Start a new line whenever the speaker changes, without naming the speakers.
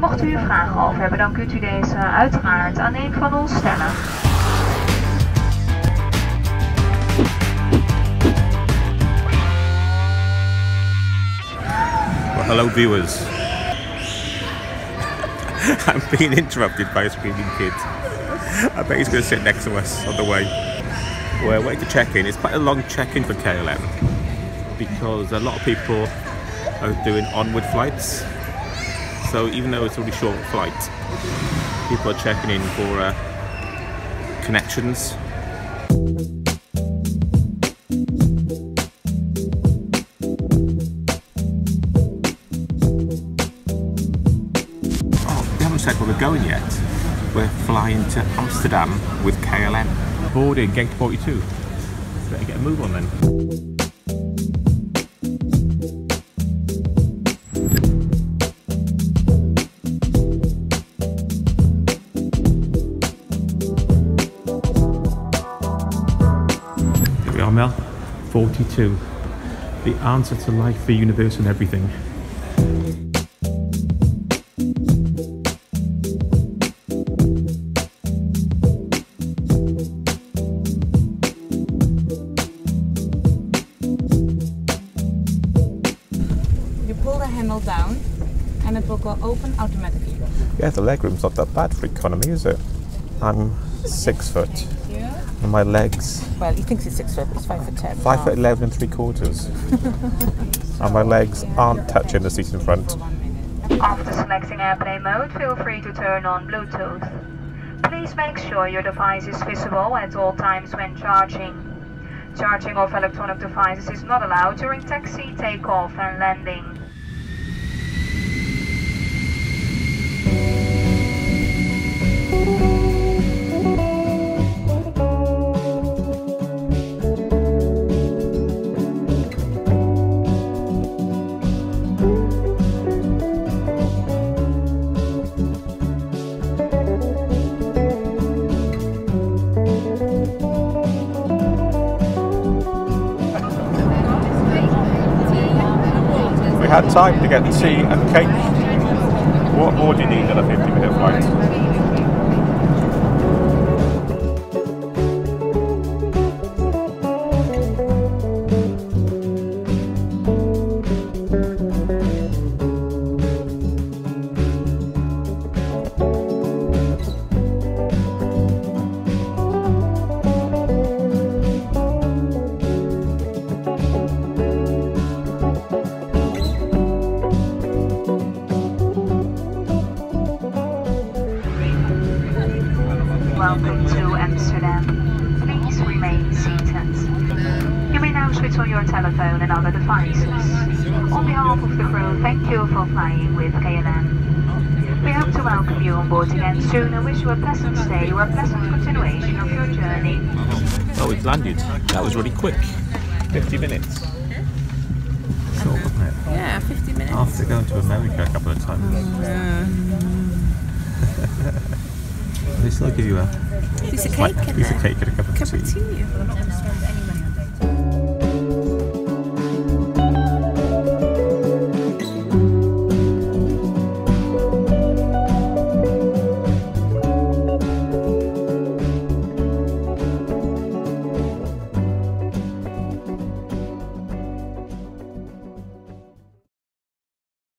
Mocht u vragen over hebben, dan kunt u deze uiteraard aan een van ons stellen.
Well, hello, viewers. I'm being interrupted by a screaming kid. I bet he's going to sit next to us on the way. We're waiting to check in. It's quite a long check in for KLM because a lot of people are doing onward flights. So even though it's a really short flight, people are checking in for uh, connections. Oh, we haven't said where we're going yet. We're flying to Amsterdam with KLM. Boarding gate 42. Better get a move on then. We are, Mel. 42. The answer to life, the universe, and everything.
You pull the handle down and it will go open automatically.
Yeah, the legroom's not that bad for economy, is it? I'm six foot,
Yeah.
And my legs
Well, he thinks he's six foot, he's five foot ten.
five foot eleven and three quarters, and my legs aren't touching the seat in front.
After selecting airplane mode, feel free to turn on Bluetooth. Please make sure your device is visible at all times when charging. Charging of electronic devices is not allowed during taxi, takeoff and landing.
Had time to get tea and cake. What more do you need in a 50 minute flight?
Welcome to Amsterdam. Please remain seated. You may now switch on your telephone and other devices. On behalf of the crew, thank you for flying with KLM. We hope to welcome you on board again soon and wish you a pleasant stay or a pleasant continuation of your journey.
Oh, we've landed. That was really quick. 50 minutes. Short, wasn't it?
Yeah, 50 minutes.
After going to America a couple of times. Mm, they still give you a
Piece of cake
piece of cake and a cup of
Cup
tea.
of tea.